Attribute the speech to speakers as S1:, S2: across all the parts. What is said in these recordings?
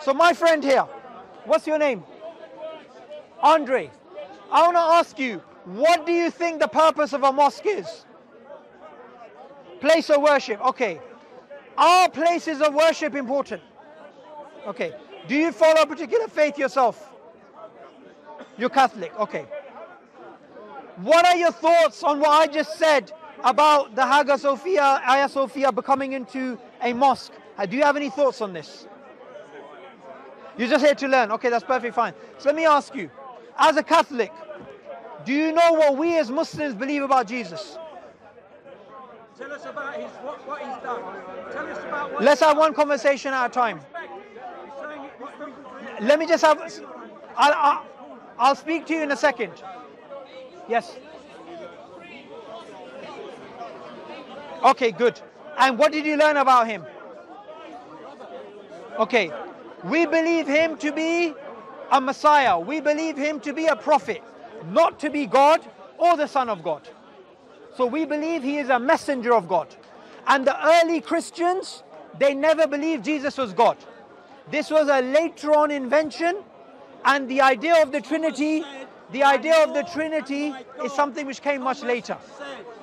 S1: So my friend here, what's your name? Andre. I want to ask you, what do you think the purpose of a mosque is? Place of worship. Okay. Are places of worship important? Okay. Do you follow a particular faith yourself? You're Catholic. Okay. What are your thoughts on what I just said about the Hagia Sophia, Hagia Sophia becoming into a mosque? Uh, Do you have any thoughts on this? You're just here to learn. Okay, that's perfectly fine. So let me ask you, as a Catholic, do you know what we as Muslims believe about Jesus?
S2: Tell us about his what, what he's done. Tell us about what
S1: Let's have one conversation at a time.
S2: he's saying. What people
S1: Let me just have. I'll, I'll, I'll speak to you in a second. Yes. Okay, good. And what did you learn about him? Okay. We believe him to be a Messiah. We believe him to be a prophet, not to be God or the Son of God. So we believe he is a messenger of God. And the early Christians, they never believed Jesus was God. This was a later on invention, and the idea of the Trinity, the idea of the Trinity is something which came much later.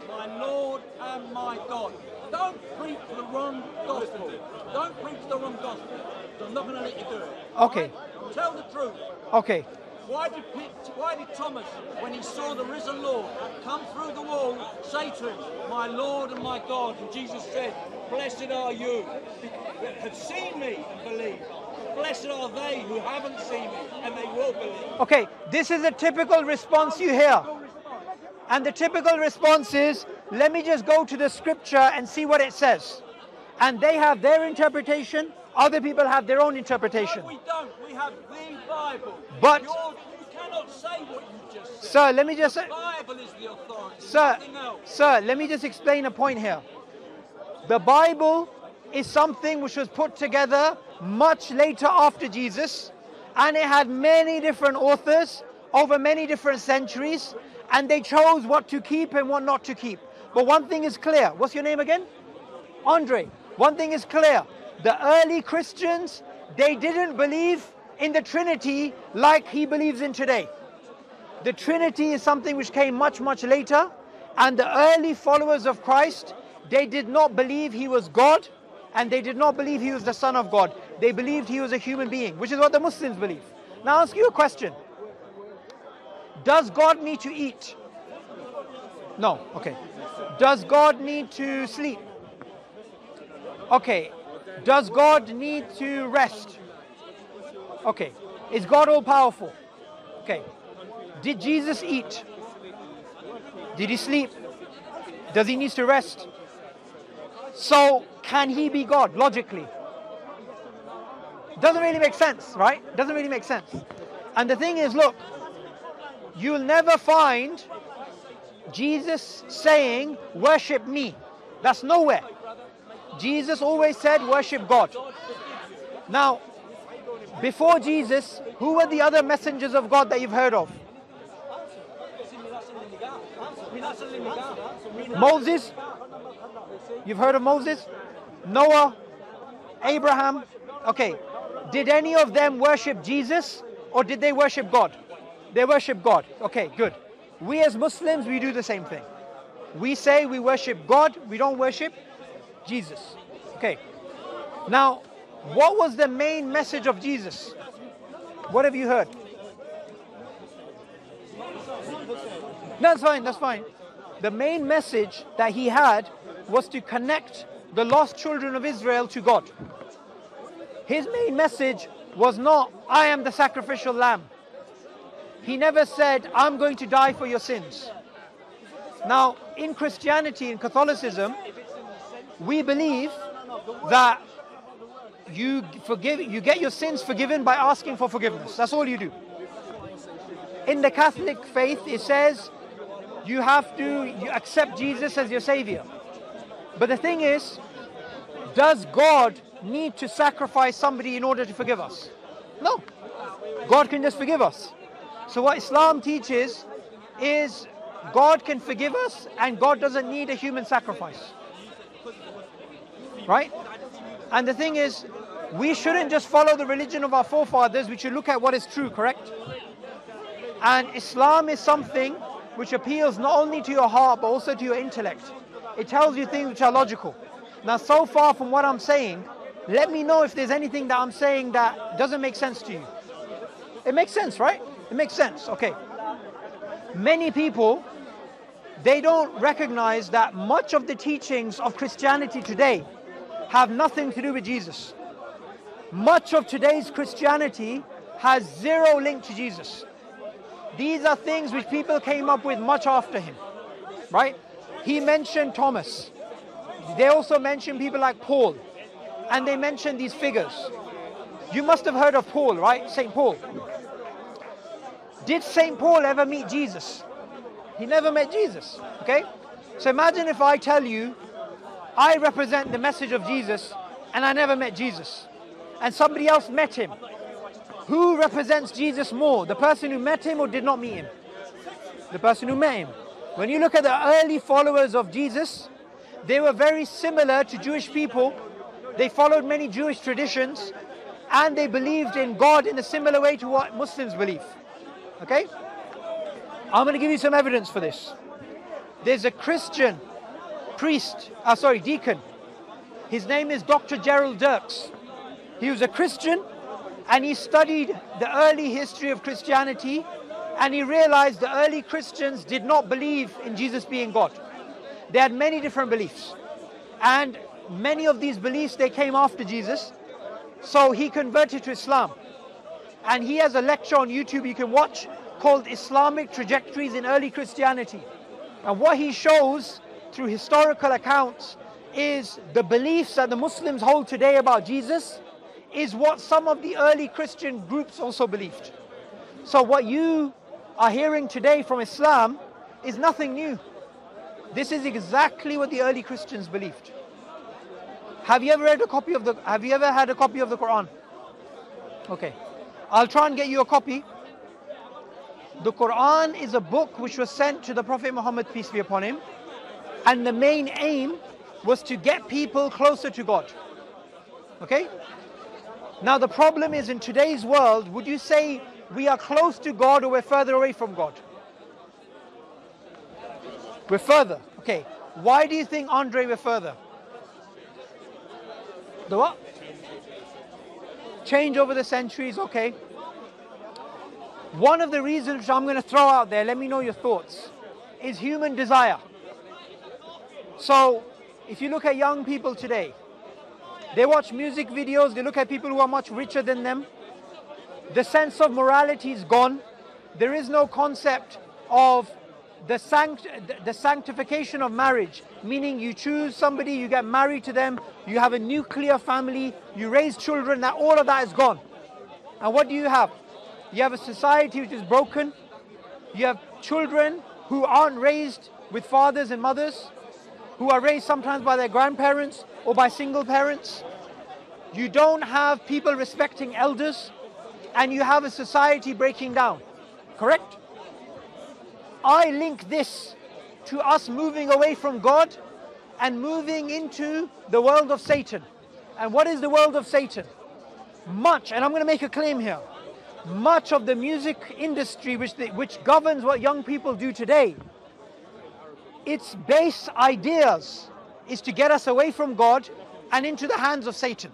S2: "My Lord and my God." Don't preach the wrong gospel. Don't preach the wrong gospel. I'm not going to let you do it.
S1: Okay.
S2: Right? Tell the truth.
S1: Okay.
S2: Why did, why did Thomas, when he saw the risen Lord come through the wall, say to him, My Lord and my God? And Jesus said, Blessed are you that have seen me and believe. Blessed are they who haven't seen me and they will believe.
S1: Okay, this is a typical response you hear. And the typical response is, let me just go to the scripture and see what it says. And they have their interpretation, other people have their own interpretation.
S2: No, we don't. We have the Bible.
S1: But-
S2: You're, you cannot say what you just said.
S1: Sir, let me just
S2: the Bible is the authority.
S1: Sir, sir, let me just explain a point here. The Bible is something which was put together much later after Jesus, and it had many different authors over many different centuries, and they chose what to keep and what not to keep. But one thing is clear. What's your name again? Andre. One thing is clear. The early Christians, they didn't believe in the Trinity like he believes in today. The Trinity is something which came much, much later. And the early followers of Christ, they did not believe he was God and they did not believe he was the Son of God. They believed he was a human being, which is what the Muslims believe. Now, I'll ask you a question Does God need to eat? No. Okay. Does God need to sleep? Okay. Does God need to rest? Okay. Is God all powerful? Okay. Did Jesus eat? Did he sleep? Does he need to rest? So, can he be God logically? Doesn't really make sense, right? Doesn't really make sense. And the thing is, look, you'll never find Jesus saying, Worship me. That's nowhere. Jesus always said, Worship God. Now, before Jesus, who were the other messengers of God that you've heard of? Moses. You've heard of Moses? Noah? Abraham? Okay. Did any of them worship Jesus or did they worship God? They worship God. Okay, good. We as Muslims, we do the same thing. We say we worship God, we don't worship Jesus. Okay. Now, what was the main message of Jesus? What have you heard? That's fine, that's fine. The main message that he had was to connect the lost children of Israel to God. His main message was not, I am the sacrificial lamb. He never said, I'm going to die for your sins. Now, in Christianity, in Catholicism, we believe that you forgive you get your sins forgiven by asking for forgiveness. That's all you do. In the Catholic faith, it says you have to you accept Jesus as your savior. But the thing is, does God need to sacrifice somebody in order to forgive us? No. God can just forgive us. So what Islam teaches is God can forgive us and God doesn't need a human sacrifice. Right? And the thing is, we shouldn't just follow the religion of our forefathers, we should look at what is true, correct? And Islam is something which appeals not only to your heart but also to your intellect. It tells you things which are logical. Now, so far from what I'm saying, let me know if there's anything that I'm saying that doesn't make sense to you. It makes sense, right? It makes sense. Okay. Many people they don't recognize that much of the teachings of Christianity today have nothing to do with Jesus. Much of today's Christianity has zero link to Jesus. These are things which people came up with much after him, right? He mentioned Thomas. They also mentioned people like Paul, and they mentioned these figures. You must have heard of Paul, right? St. Paul. Did St. Paul ever meet Jesus? He never met Jesus. Okay? So imagine if I tell you, I represent the message of Jesus and I never met Jesus. And somebody else met him. Who represents Jesus more? The person who met him or did not meet him? The person who met him. When you look at the early followers of Jesus, they were very similar to Jewish people. They followed many Jewish traditions and they believed in God in a similar way to what Muslims believe. Okay? I'm going to give you some evidence for this. There's a Christian priest, uh, sorry, deacon. His name is Dr. Jerald Dirks. He was a Christian and he studied the early history of Christianity and he realized the early Christians did not believe in Jesus being God. They had many different beliefs. And many of these beliefs they came after Jesus. So he converted to Islam. And he has a lecture on YouTube you can watch called Islamic Trajectories in Early Christianity. And what he shows through historical accounts is the beliefs that the Muslims hold today about Jesus is what some of the early Christian groups also believed. So what you are hearing today from Islam is nothing new. This is exactly what the early Christians believed. Have you ever read a copy of the have you ever had a copy of the Quran? Okay. I'll try and get you a copy the Quran is a book which was sent to the Prophet Muhammad, peace be upon him, and the main aim was to get people closer to God. Okay? Now, the problem is in today's world, would you say we are close to God or we're further away from God? We're further. Okay. Why do you think, Andre, we're further? The what? Change over the centuries, okay. One of the reasons I'm going to throw out there, let me know your thoughts, is human desire. So, if you look at young people today, they watch music videos, they look at people who are much richer than them. The sense of morality is gone. There is no concept of the, sanct- the sanctification of marriage, meaning you choose somebody, you get married to them, you have a nuclear family, you raise children, that all of that is gone. And what do you have? You have a society which is broken. You have children who aren't raised with fathers and mothers, who are raised sometimes by their grandparents or by single parents. You don't have people respecting elders, and you have a society breaking down. Correct? I link this to us moving away from God and moving into the world of Satan. And what is the world of Satan? Much, and I'm going to make a claim here much of the music industry which, they, which governs what young people do today, its base ideas is to get us away from God and into the hands of Satan.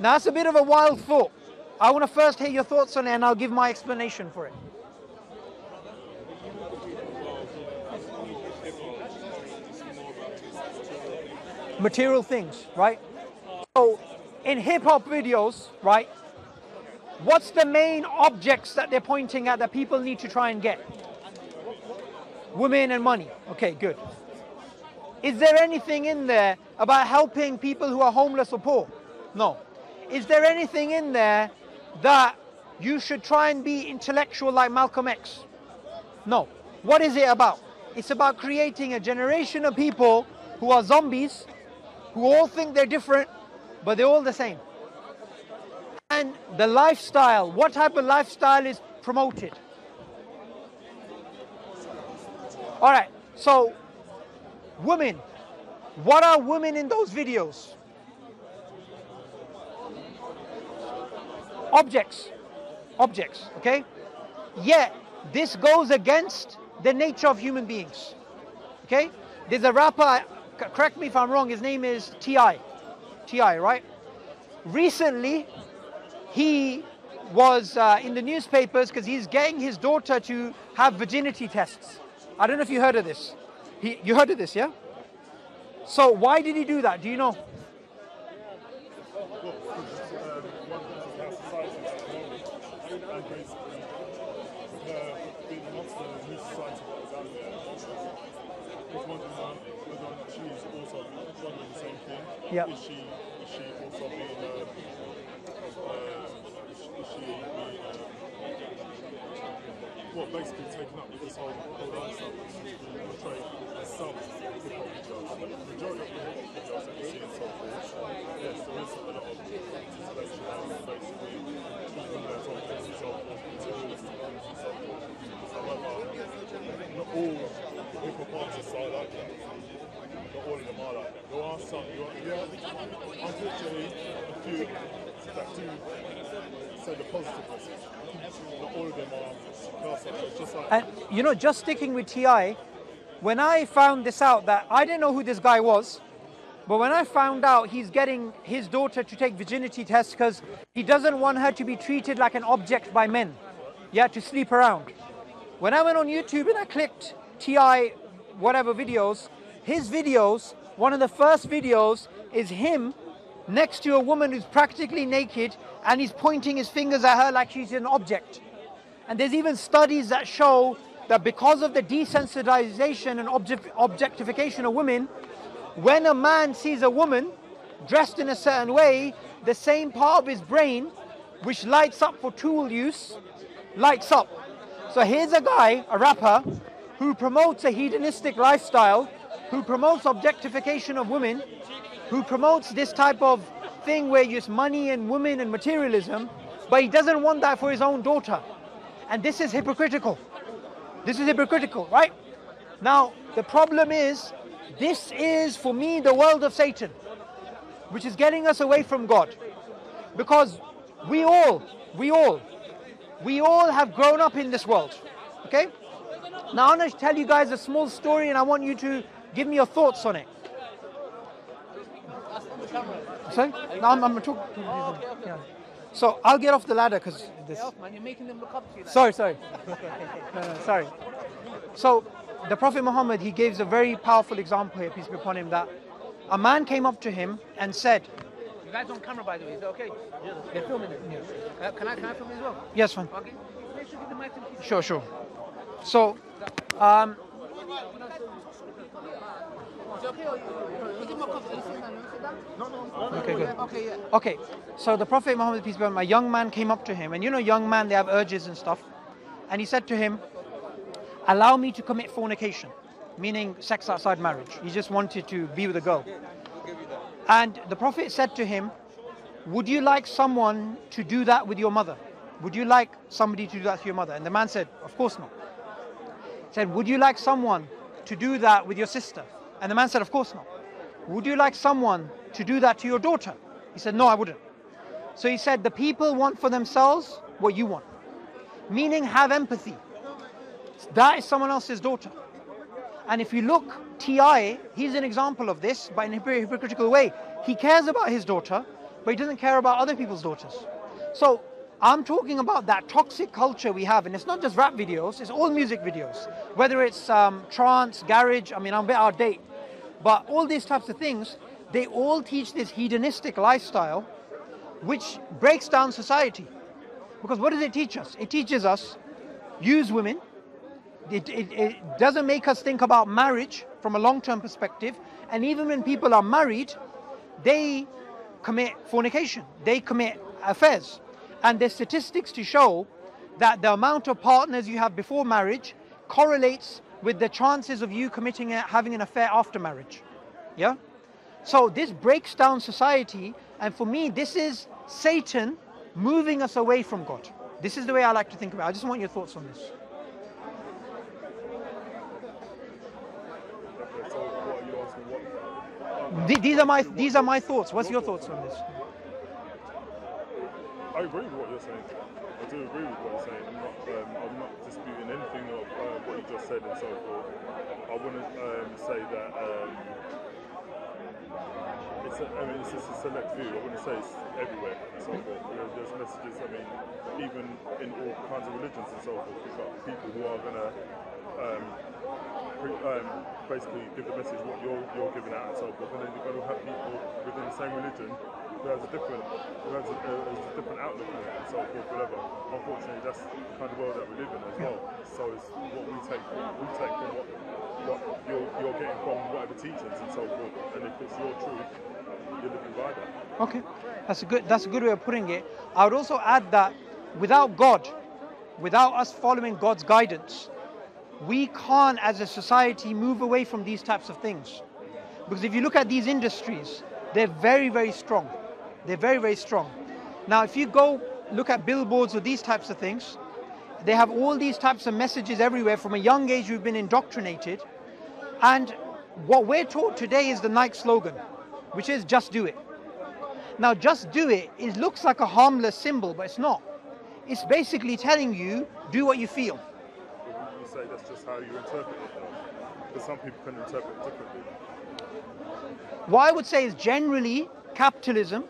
S1: Now that's a bit of a wild thought. I want to first hear your thoughts on it and I'll give my explanation for it. Material things, right? So in hip hop videos, right, What's the main objects that they're pointing at that people need to try and get? Women and money. Okay, good. Is there anything in there about helping people who are homeless or poor? No. Is there anything in there that you should try and be intellectual like Malcolm X? No. What is it about? It's about creating a generation of people who are zombies, who all think they're different, but they're all the same and the lifestyle. What type of lifestyle is promoted? All right, so women. What are women in those videos? objects. Objects, okay? Yet, this goes against the nature of human beings. Okay? There's a rapper, correct me if I'm wrong, his name is T.I. T.I., right? Recently, he was uh, in the newspapers because he's getting his daughter to have virginity tests. I don't know if you heard of this. He, you heard of this, yeah? So why did he do that? Do you know?
S3: Uh.
S1: Yeah.
S3: Is she is she also being um, uh, is, she being um, well basically taken up with this whole whole lifestyle which is some hip hop. The majority of the hip hop videos that you see in forms, yes, there is a lot of titillation and basically and materialistic things and so forth. However, not all hip hop artists are like that. Not all of them are like that. There are some, there are, yeah, unfortunately, a few that do the positive message. Not all of them are class it's just like
S1: And you know, just sticking with T.I., when I found this out, that I didn't know who this guy was, but when I found out he's getting his daughter to take virginity tests because he doesn't want her to be treated like an object by men, yeah, to sleep around. When I went on YouTube and I clicked T.I., whatever videos, his videos, one of the first videos is him next to a woman who's practically naked and he's pointing his fingers at her like she's an object. And there's even studies that show that because of the desensitization and object- objectification of women, when a man sees a woman dressed in a certain way, the same part of his brain, which lights up for tool use, lights up. So here's a guy, a rapper, who promotes a hedonistic lifestyle, who promotes objectification of women, who promotes this type of thing where it's money and women and materialism, but he doesn't want that for his own daughter. And this is hypocritical. This is hypocritical, right? Now, the problem is, this is for me the world of Satan, which is getting us away from God. Because we all, we all, we all have grown up in this world. Okay? Now, I'm going to tell you guys a small story and I want you to give me your thoughts on it. Sorry? No, I'm, I'm talking. Yeah. So I'll get off the ladder because this.
S4: Off, man, you're making them look up to you.
S1: Sorry, sorry. No, no, sorry. So the Prophet Muhammad he gives a very powerful example here, peace be upon him, that a man came up to him and said,
S4: You guys on camera, by the way. Is that okay? Yeah. They're filming it. Uh, can I can I film as well?
S1: "Yes, fine,
S4: Okay. Sure you give the mic to me.
S1: sure, sure." So, um,
S4: okay?
S1: Good.
S4: Okay,
S1: so the Prophet Muhammad, peace be upon him, a young man came up to him, and you know, young man, they have urges and stuff. And he said to him, Allow me to commit fornication, meaning sex outside marriage. He just wanted to be with a girl. And the Prophet said to him, Would you like someone to do that with your mother? Would you like somebody to do that to your mother? And the man said, Of course not. He said, Would you like someone to do that with your sister? And the man said, Of course not. Would you like someone to do that to your daughter? He said, No, I wouldn't. So he said, The people want for themselves what you want, meaning have empathy. That is someone else's daughter. And if you look, T.I., he's an example of this, but in a very hypocritical way. He cares about his daughter, but he doesn't care about other people's daughters. So I'm talking about that toxic culture we have, and it's not just rap videos, it's all music videos. Whether it's um, trance, garage, I mean, I'm a bit out of date, but all these types of things, they all teach this hedonistic lifestyle, which breaks down society. Because what does it teach us? It teaches us use women. It, it, it doesn't make us think about marriage from a long term perspective. And even when people are married, they commit fornication, they commit affairs. And there's statistics to show that the amount of partners you have before marriage correlates with the chances of you committing a, having an affair after marriage. Yeah? So this breaks down society, and for me, this is Satan moving us away from God. This is the way I like to think about it. I just want your thoughts on this. These are my these are my thoughts. What's your thoughts on this?
S3: I agree with what you're saying. I do agree with what you're saying. I'm not, um, I'm not disputing anything of uh, what you just said and so forth. I wouldn't um, say that um, it's a, I mean, it's just a select few. I wouldn't say it's everywhere and so forth. There- There's messages, I mean, even in all kinds of religions and so forth, you've got people who are going to um, um, basically give the message what you're, you're giving out and so forth. And then you're going to have people within the same religion who has a different, who has a, has a different outlook on it and so forth, whatever. Unfortunately, that's the kind of world that we live in as well. So it's what we take, we take from what, what you're, you're getting from whatever teachings and so forth. And if it's your truth, you're by that.
S1: Okay, that's a good. That's a good way of putting it. I would also add that without God, without us following God's guidance, we can't, as a society, move away from these types of things. Because if you look at these industries, they're very, very strong. They're very, very strong. Now, if you go look at billboards or these types of things, they have all these types of messages everywhere. From a young age, we've been indoctrinated. And what we're taught today is the Nike slogan, which is just do it. Now, just do it, it looks like a harmless symbol, but it's not. It's basically telling you, do what you feel.
S3: But would you say that's just how you interpret it though? Because some people can interpret it differently.
S1: What I would say is generally capitalism,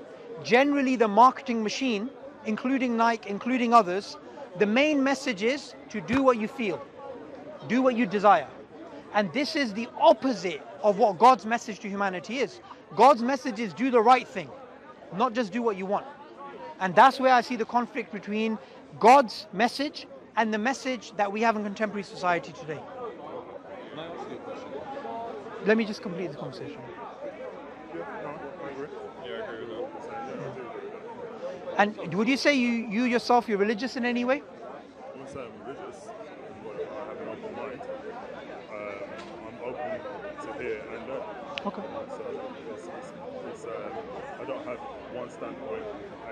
S1: generally the marketing machine, including Nike, including others, the main message is to do what you feel, do what you desire. And this is the opposite of what God's message to humanity is. God's message is do the right thing, not just do what you want. And that's where I see the conflict between God's message and the message that we have in contemporary society today. Let me just complete the conversation.
S3: Yeah, no, I agree.
S5: Yeah, I agree with that.
S3: So, yeah, I do agree with that.
S1: And would you say you, you yourself, you're religious in any way?
S3: I wouldn't say I'm religious, but I have an open mind. Um, I'm open hear and learn.
S1: Okay.
S3: So it's, it's, it's, um, I don't have one standpoint.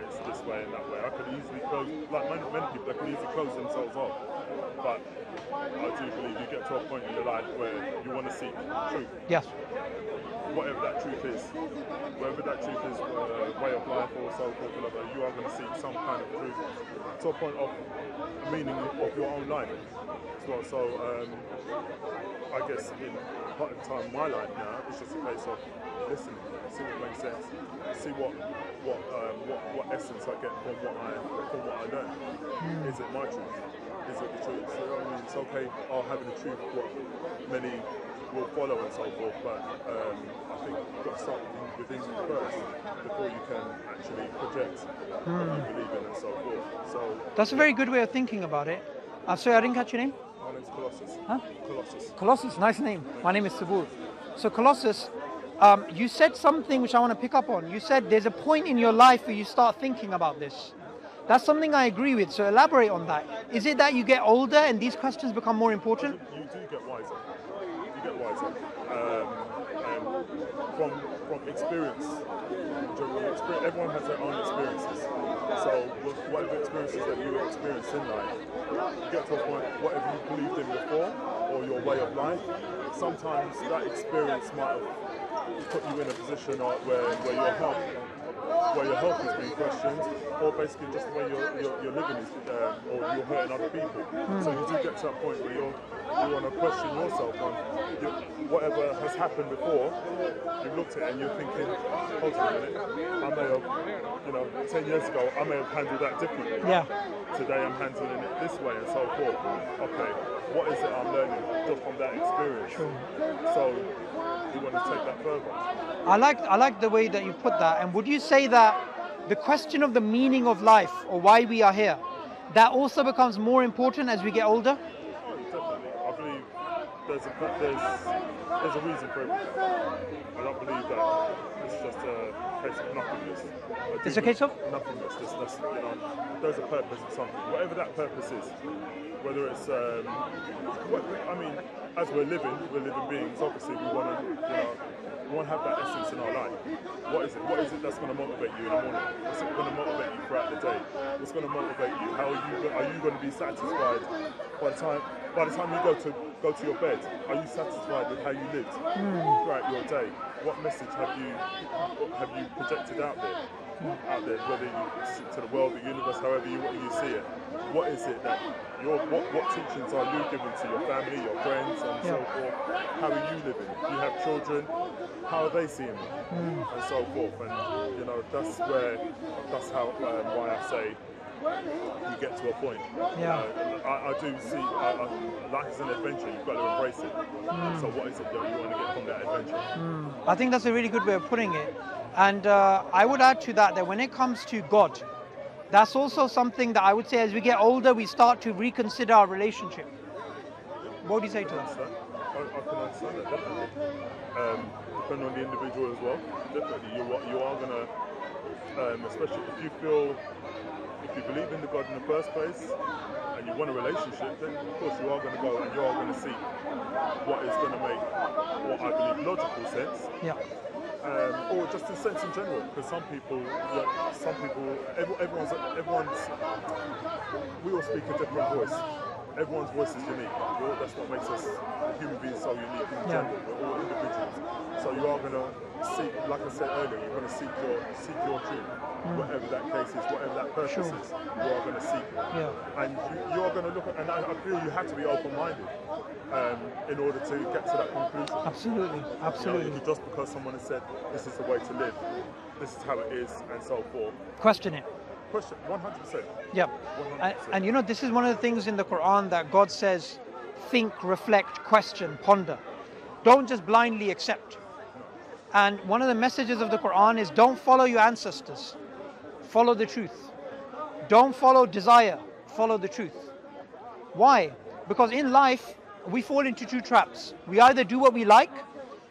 S3: It's this way and that way. I could easily close, like many, many people, they can easily close themselves off. But I do believe you get to a point in your life where you want to seek truth,
S1: Yes.
S3: whatever that truth is. Whether that truth is uh, way of life or so forth, whatever, you are going to seek some kind of truth to a point of meaning of your own life well. So um, I guess in part of time in my life now, it's just a case of listen, see what makes sense, see what what um, what, what essence I get from what I from what I learn. Is it my truth? Is it the truth? So, I mean, it's okay, oh, having the truth, what many will follow and so forth, but um, I think you've got to start within, you first before you can actually project what you believe in and so forth. So
S1: That's a very good way of thinking about it. Uh, sorry, I didn't catch your name.
S3: Name's Colossus.
S1: Huh?
S3: Colossus.
S1: Colossus, nice name. My name is Subboor. So, Colossus, um, you said something which I want to pick up on. You said there's a point in your life where you start thinking about this. That's something I agree with. So, elaborate on that. Is it that you get older and these questions become more important?
S3: you do get wiser. You get wiser. Um, and from from experience, everyone has their own experiences. So with whatever experiences that you experience in life, you get to a point, whatever you believed in before or your way of life, sometimes that experience might have put you in a position or where, you're health where your health is being questioned, or basically just the way you're, you're, you're living is, um, or you're hurting other people. So you do get to that point where you're, you want to question yourself on you, whatever has happened before. you've looked at it and you're thinking, hold on a minute, I may have, you know, 10 years ago, I may have handled that differently.
S1: Yeah.
S3: Today I'm handling it this way and so forth. Okay, what is it I'm learning just from that experience? So want to take that further.
S1: I like I like the way that you put that. And would you say that the question of the meaning of life or why we are here, that also becomes more important as we get older?
S3: Oh, definitely. I believe there's a there's there's a reason for everything. I don't believe that it's just a case of nothingness.
S1: It's a case of?
S3: nothingness. There's, there's, you know, there's a purpose of something, whatever that purpose is. Whether it's, um, I mean, as we're living, we're living beings. Obviously, we want to, you know, we want to have that essence in our life. What is it? What is it that's going to motivate you in the morning? What's it going to motivate you throughout the day? What's going to motivate you? How are you? Are you going to be satisfied by the time? By the time you go to go to your bed, are you satisfied with how you lived throughout your day? What message have you have you projected out there? out there, whether you to the world, the universe, however you you see it. What is it that your what, what teachings are you giving to your family, your friends, and so forth? How are you living? You have children. How are they seeing it,
S1: Mm.
S3: and so forth? And you know that's where that's how um, why I say you get to a point.
S1: Yeah.
S3: Uh, I, I do see I, life is an adventure. You've got to embrace it.
S1: Mm.
S3: So what is it that you want to get from that adventure?
S1: I think that's a really good way of putting it. And uh, I would add to that that when it comes to God, that's also something that I would say as we get older, we start to reconsider our relationship. What do you say to that?
S3: I, I can understand that definitely. Um, depending on the individual as well. Definitely, you are, you are gonna, um, especially if you feel, if you believe in the God in the first place, and you want a relationship, then of course you are gonna go and you are gonna see what is gonna make what I believe logical sense,
S1: Yeah.
S3: um, or just in sense in general. Because some people, some people, everyone's, everyone's, we all speak a different voice. Everyone's voice is unique. All- That's what makes us human beings so unique in
S1: Yeah.
S3: general. We're all individuals. So you are going to seek, like I said earlier, you're going to seek your seek your truth, whatever that case is, whatever that purpose
S1: Sure.
S3: is. You are going to seek it,
S1: Yeah.
S3: and you, are going to look at. And I, I feel you have to be open-minded um, in order to get to that conclusion.
S1: Absolutely.
S3: You know,
S1: Absolutely.
S3: just because someone has said this is the way to live, this is how it is, and so forth.
S1: Question it.
S3: Question 100%.
S1: Yeah. And, and you know, this is one of the things in the Quran that God says think, reflect, question, ponder. Don't just blindly accept. And one of the messages of the Quran is don't follow your ancestors, follow the truth. Don't follow desire, follow the truth. Why? Because in life, we fall into two traps. We either do what we like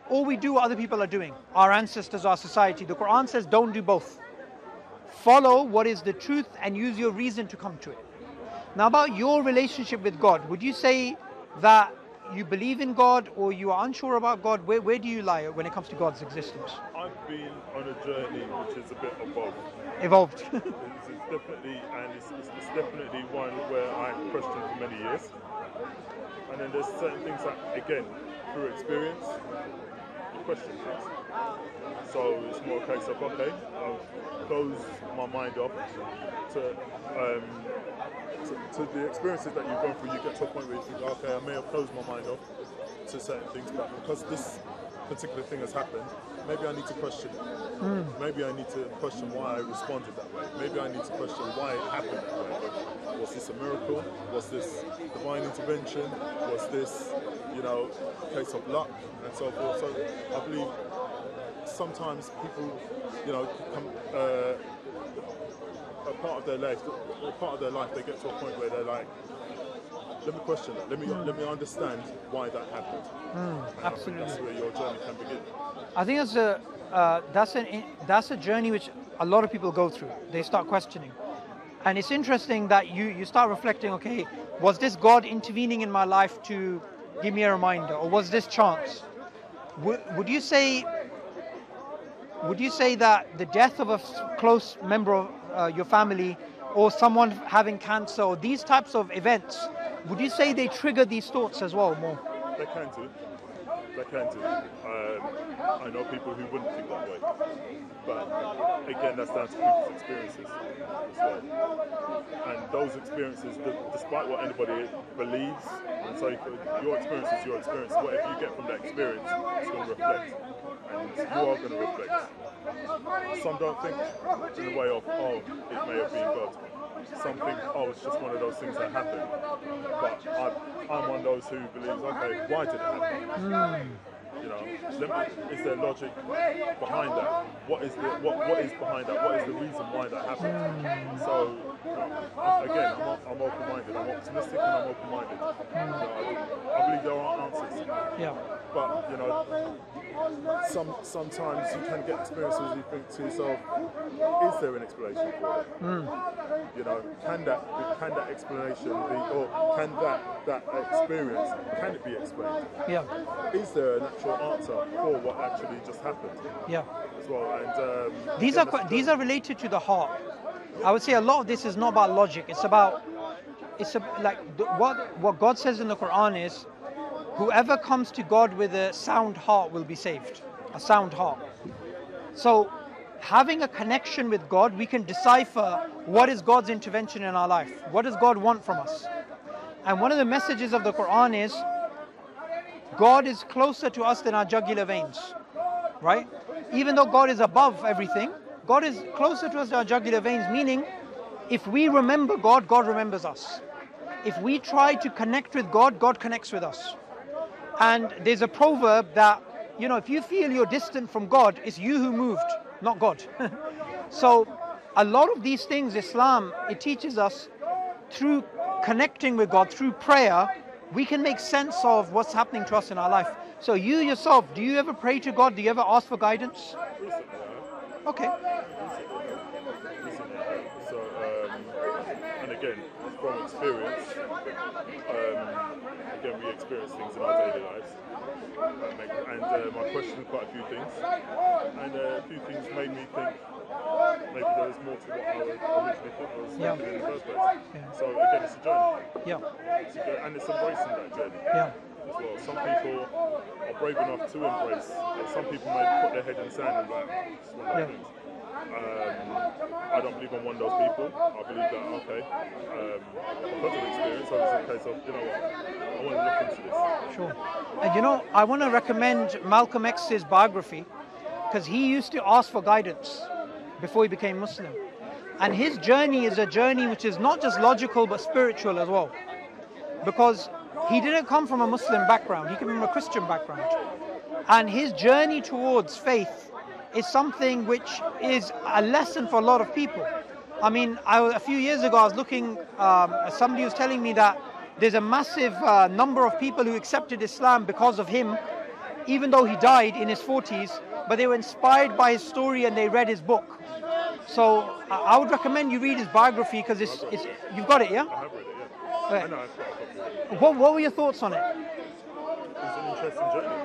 S1: or we do what other people are doing, our ancestors, our society. The Quran says don't do both follow what is the truth and use your reason to come to it. Now, about your relationship with God, would you say that you believe in God or you are unsure about God? Where, where do you lie when it comes to God's existence?
S3: I've been on a journey which is a bit both.
S1: Evolved.
S3: It's, it's definitely, and it's, it's, it's definitely one where I questioned for many years. And then there's certain things that, again, through experience, you question things. So it's more a case of, okay, I'll close my mind off to, um, to, to the experiences that you've gone through. You get to a point where you think, okay, I may have closed my mind off to certain things, but because this particular thing has happened, maybe I need to question it. Maybe I need to question why I responded that way. Maybe I need to question why it happened that way. Was this a miracle? Was this divine intervention? Was this, you know, case of luck and so forth? So I believe sometimes people, you know, come, uh, a part of their life, a part of their life, they get to a point where they're like, let me question that. Let me let me understand why that happened. Think
S1: absolutely.
S3: that's where your journey can begin.
S1: I think that's a uh, that's an that's a journey which a lot of people go through. They start questioning, and it's interesting that you you start reflecting. Okay, was this God intervening in my life to give me a reminder, or was this chance? Would, would you say would you say that the death of a close member of uh, your family, or someone having cancer, or these types of events, would you say they trigger these thoughts as well more?
S3: They can do. Do. Um, I know people who wouldn't think that way. But again, that's down to people's experiences as well. And those experiences, despite what anybody believes, and so your experience is your experience, whatever you get from that experience it's going to reflect. And you are going to reflect. Some don't think in the way of, oh, it may have been God. Some think, oh, it's just one of those things that happen. But I, I'm one of those who believes, okay, why did it happen? Hmm. You know, is there logic behind that? What is the what what is behind that? What is the reason why that happened? Hmm. So again, I'm, I'm open-minded. I'm optimistic and I'm open-minded. Know, I, I believe there are answers,
S1: Yeah.
S3: but you know, some sometimes you can get experiences you think to yourself, is there an explanation for it? You know, can that can that explanation be, or can that that experience can it be explained?
S1: Yeah.
S3: Is there an actual answer for what actually just happened
S1: Yeah.
S3: as well? And um,
S1: These are these are related to the heart. I would say a lot of this is not about logic. It's about it's a, like what what God says in the Quran is, whoever comes to God with a sound heart will be saved. A sound heart. So having a connection with God, we can decipher what is God's intervention in our life. What does God want from us? And one of the messages of the Quran is God is closer to us than our jugular veins, right? Even though God is above everything, God is closer to us than our jugular veins, meaning if we remember God, God remembers us. If we try to connect with God, God connects with us. And there's a proverb that, you know, if you feel you're distant from God, it's you who moved, not God. so, a lot of these things, Islam, it teaches us through connecting with God, through prayer, we can make sense of what's happening to us in our life. So, you yourself, do you ever pray to God? Do you ever ask for guidance? Okay.
S3: So, um, and again, from experience, um, again, we experience things in our daily lives. And uh, my questioned quite a few things. And uh, a few things made me think maybe there was more to what I originally thought I was
S1: Yeah.
S3: in the first place.
S1: Yeah.
S3: So, again, it's a journey.
S1: Yeah,
S3: It's a journey. And it's embracing that journey.
S1: yeah,
S3: as well. Some people are brave enough to embrace. and Some people may put their head in sand and like, "It's one of those
S1: Yeah.
S3: Um, I don't believe I'm one of those people. I believe that okay, um, because of experience, so it's a case of you know what, I want to look into this.
S1: sure. And you know, I want to recommend Malcolm X's biography because he used to ask for guidance before he became Muslim. And his journey is a journey which is not just logical but spiritual as well. Because he didn't come from a Muslim background, he came from a Christian background. And his journey towards faith is something which is a lesson for a lot of people. I mean, I, a few years ago, I was looking, um, somebody was telling me that there's a massive uh, number of people who accepted Islam because of him, even though he died in his 40s, but they were inspired by his story and they read his book. So I I would recommend you read his biography because it's, it's, you've got it, yeah?
S3: I have read it, yeah.
S1: Right.
S3: It.
S1: What, what were your thoughts on it?
S3: It's an interesting journey,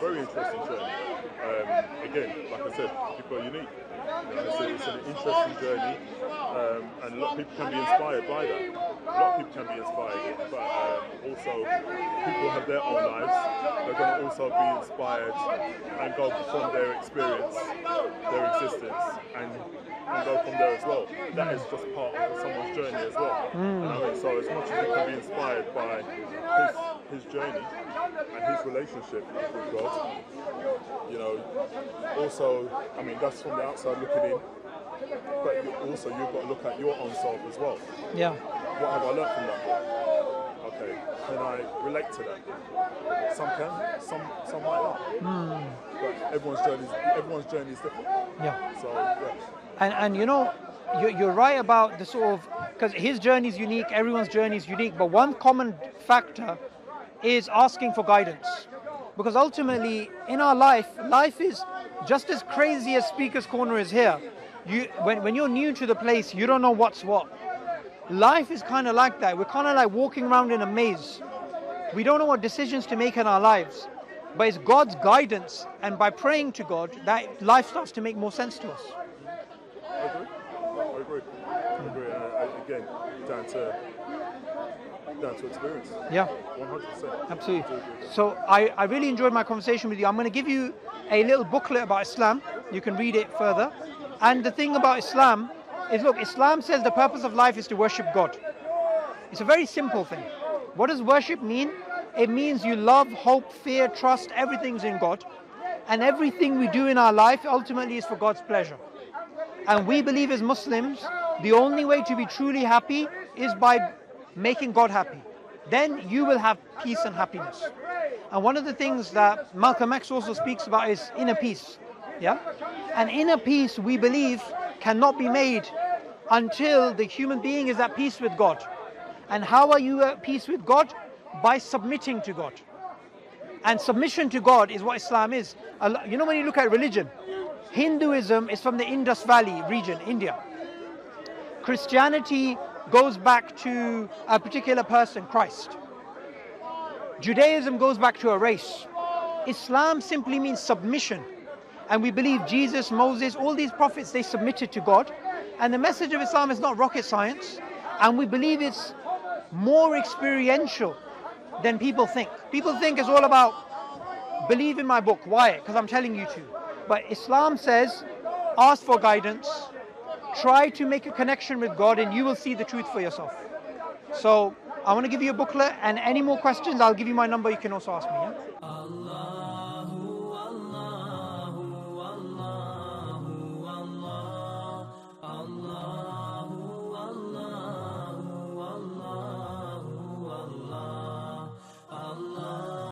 S3: very interesting journey. Um, again, like I said, people are unique. You know, it's, a, it's an interesting journey, um, and a lot of people can be inspired by that. A lot of people can be inspired, but um, also people have their own lives. They're going to also be inspired and go from their experience, their existence, and, and go from there as well. That is just part of someone's journey as well. You know, so as much as you can be inspired by his, his journey and his relationship with God, you know, also, I mean, that's from the outside looking in, but you also you've got to look at your own self as well.
S1: Yeah.
S3: What have I learned from that book? Okay, can I relate to that? Some can, some some might not. But everyone's journey is everyone's journey is different.
S1: Yeah.
S3: So yeah.
S1: And, and you know, you're, you're right about the sort of, because his journey is unique, everyone's journey is unique, but one common factor is asking for guidance. Because ultimately, in our life, life is just as crazy as Speaker's Corner is here. You, when, when you're new to the place, you don't know what's what. Life is kind of like that. We're kind of like walking around in a maze. We don't know what decisions to make in our lives. But it's God's guidance, and by praying to God, that life starts to make more sense to us.
S3: I agree. I agree. I agree. Uh, again, down to down to experience.
S1: Yeah.
S3: 100%.
S1: Absolutely. So I, I really enjoyed my conversation with you. I'm going to give you a little booklet about Islam. You can read it further. And the thing about Islam is look, Islam says the purpose of life is to worship God. It's a very simple thing. What does worship mean? It means you love, hope, fear, trust, everything's in God. And everything we do in our life ultimately is for God's pleasure. And we believe as Muslims, the only way to be truly happy is by making God happy. Then you will have peace and happiness. And one of the things that Malcolm X also speaks about is inner peace. Yeah? And inner peace, we believe, cannot be made until the human being is at peace with God. And how are you at peace with God? By submitting to God. And submission to God is what Islam is. You know, when you look at religion, Hinduism is from the Indus Valley region, India. Christianity goes back to a particular person, Christ. Judaism goes back to a race. Islam simply means submission. And we believe Jesus, Moses, all these prophets, they submitted to God. And the message of Islam is not rocket science. And we believe it's more experiential than people think. People think it's all about believe in my book. Why? Because I'm telling you to. But Islam says ask for guidance, try to make a connection with God, and you will see the truth for yourself. So I want to give you a booklet, and any more questions, I'll give you my number. You can also ask me. Yeah?